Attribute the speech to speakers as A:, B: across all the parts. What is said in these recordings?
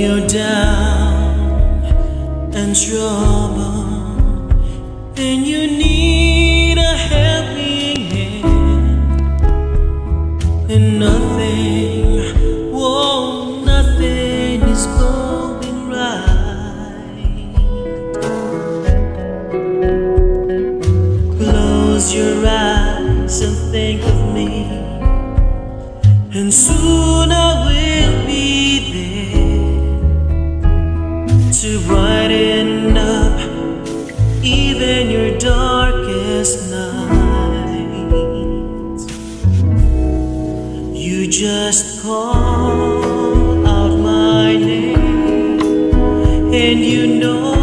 A: you down and trouble, and you need a helping hand, and nothing, whoa, nothing is going right. Close your eyes and think of me, and soon I will be brighten up even your darkest nights. You just call out my name, and you know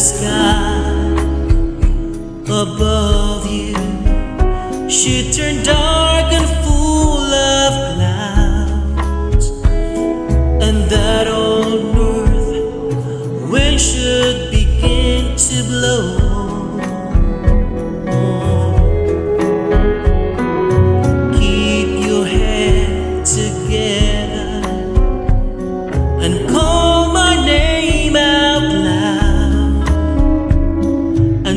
A: sky above you should turn dark and full of clouds, and that old north wind should begin to blow.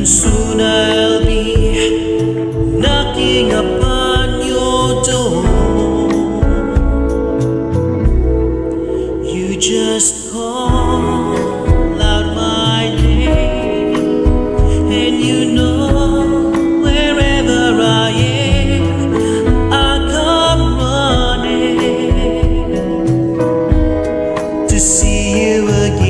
A: Soon I'll be knocking upon your door. You just call out my name, and you know wherever I am, I'll come running to see you again.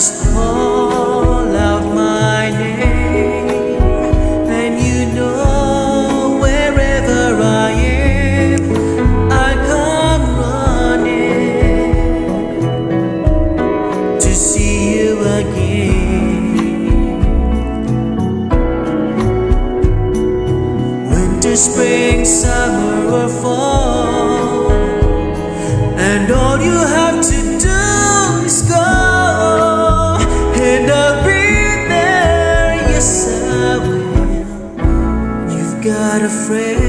A: Just call out my name, and you know wherever I am, I come running to see you again. winter, spring, summer, or fall. You've